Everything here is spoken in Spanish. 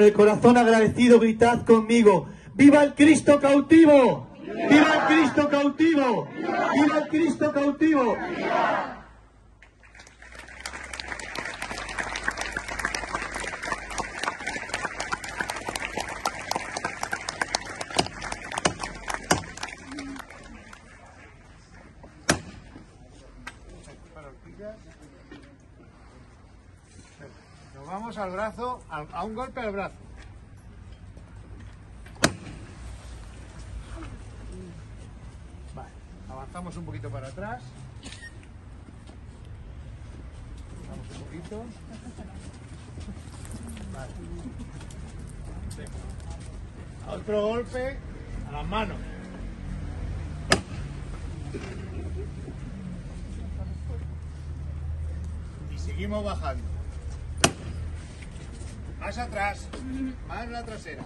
con el corazón agradecido, gritad conmigo, ¡Viva el Cristo cautivo! ¡Viva el Cristo cautivo! ¡Viva el Cristo cautivo! Nos vamos al brazo, a un golpe al brazo. Vale, avanzamos un poquito para atrás. Vamos un poquito. Vale. A Otro golpe a las manos. Y seguimos bajando. Más atrás, más la trasera.